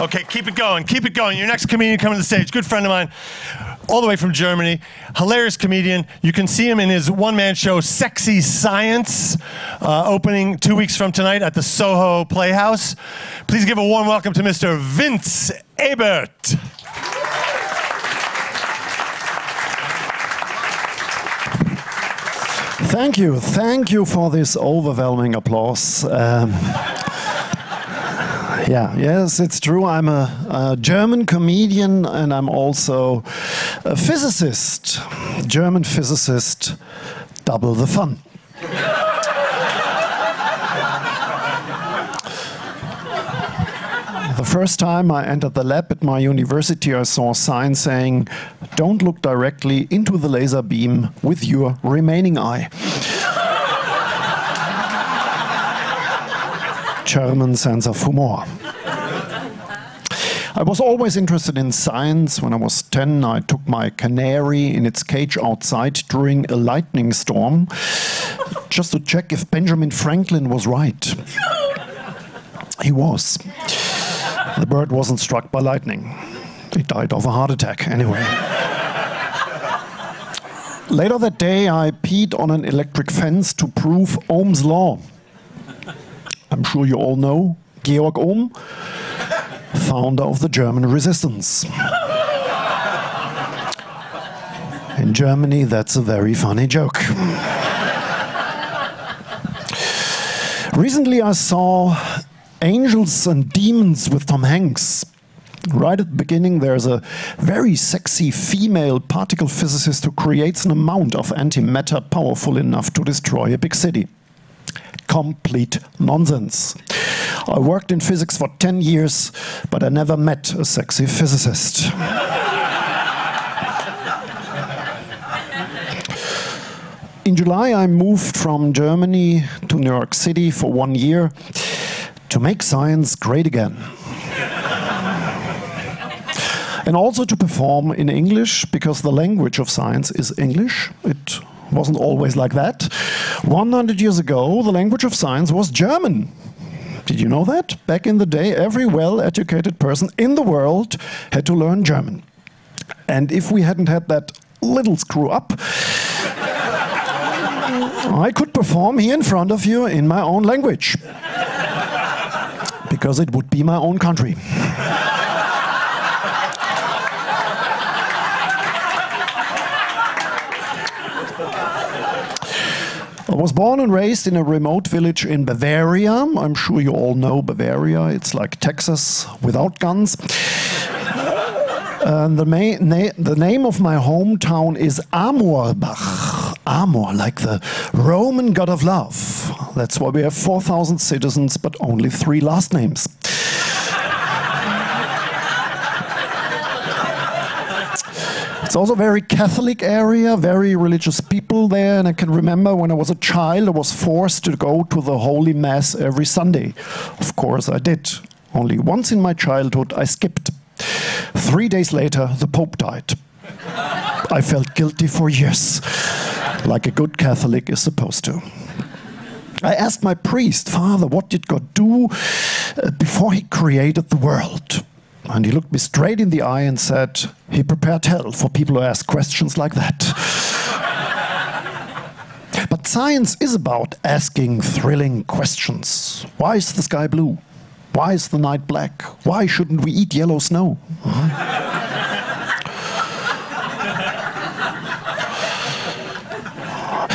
Okay, keep it going. Keep it going. Your next comedian coming to the stage, good friend of mine, all the way from Germany, hilarious comedian. You can see him in his one-man show, Sexy Science, uh, opening two weeks from tonight at the Soho Playhouse. Please give a warm welcome to Mr. Vince Ebert. Thank you. Thank you for this overwhelming applause. Um, yeah, yes, it's true. I'm a, a, German comedian and I'm also a physicist. German physicist, double the fun. the first time I entered the lab at my university, I saw a sign saying, don't look directly into the laser beam with your remaining eye. German sense of humor. I was always interested in science. When I was 10, I took my canary in its cage outside during a lightning storm just to check if Benjamin Franklin was right. He was. The bird wasn't struck by lightning. He died of a heart attack, anyway. Later that day, I peed on an electric fence to prove Ohm's law. I'm sure you all know Georg Ohm, founder of the German resistance. In Germany, that's a very funny joke. Recently, I saw Angels and Demons with Tom Hanks. Right at the beginning, there's a very sexy female particle physicist who creates an amount of antimatter powerful enough to destroy a big city. Complete nonsense. I worked in physics for 10 years, but I never met a sexy physicist. In July, I moved from Germany to New York City for one year to make science great again. and also to perform in English, because the language of science is English. It wasn't always like that. 100 years ago, the language of science was German. Did you know that? Back in the day, every well-educated person in the world had to learn German. And if we hadn't had that little screw up, I could perform here in front of you in my own language. Because it would be my own country. Was born and raised in a remote village in Bavaria. I'm sure you all know Bavaria. It's like Texas without guns. and the, na the name of my hometown is Amorbach. Amor, like the Roman god of love. That's why we have 4,000 citizens, but only three last names. It's also a very Catholic area, very religious people there. And I can remember when I was a child, I was forced to go to the Holy Mass every Sunday. Of course, I did. Only once in my childhood, I skipped. Three days later, the Pope died. I felt guilty for years, like a good Catholic is supposed to. I asked my priest, Father, what did God do uh, before he created the world? And he looked me straight in the eye and said, he prepared hell for people who ask questions like that. but science is about asking thrilling questions. Why is the sky blue? Why is the night black? Why shouldn't we eat yellow snow?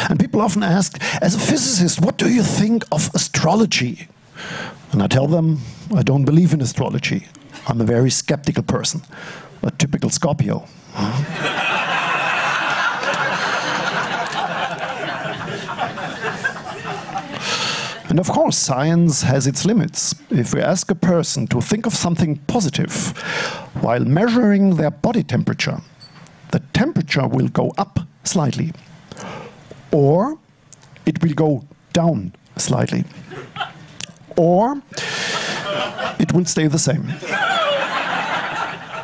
and people often ask, as a physicist, what do you think of astrology? And I tell them, I don't believe in astrology. I'm a very skeptical person, a typical Scorpio. And of course, science has its limits. If we ask a person to think of something positive while measuring their body temperature, the temperature will go up slightly, or it will go down slightly, or it will stay the same.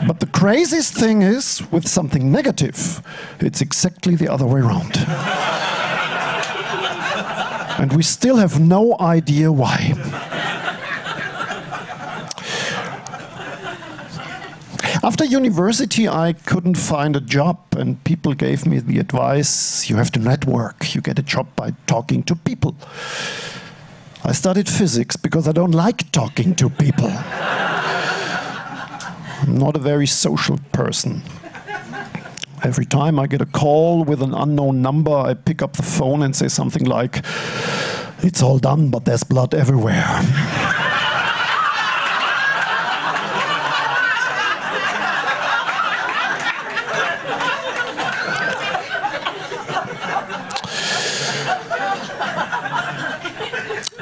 But the craziest thing is, with something negative, it's exactly the other way around. and we still have no idea why. After university, I couldn't find a job, and people gave me the advice you have to network. You get a job by talking to people. I studied physics because I don't like talking to people. I'm not a very social person. Every time I get a call with an unknown number, I pick up the phone and say something like, It's all done, but there's blood everywhere.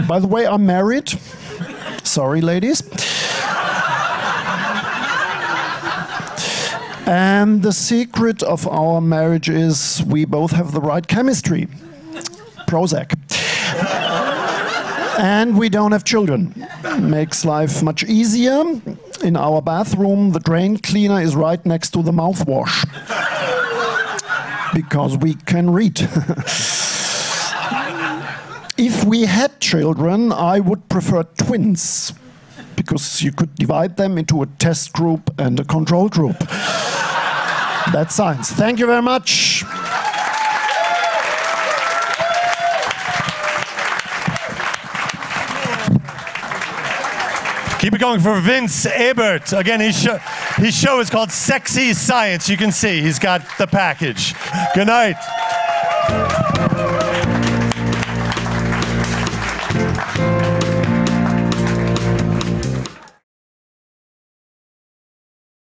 By the way, I'm married. Sorry, ladies. And the secret of our marriage is we both have the right chemistry. Prozac. and we don't have children. Makes life much easier. In our bathroom, the drain cleaner is right next to the mouthwash. because we can read. if we had children, I would prefer twins because you could divide them into a test group and a control group. That's science. Thank you very much. Keep it going for Vince Ebert. Again, his show, his show is called Sexy Science. You can see he's got the package. Good night.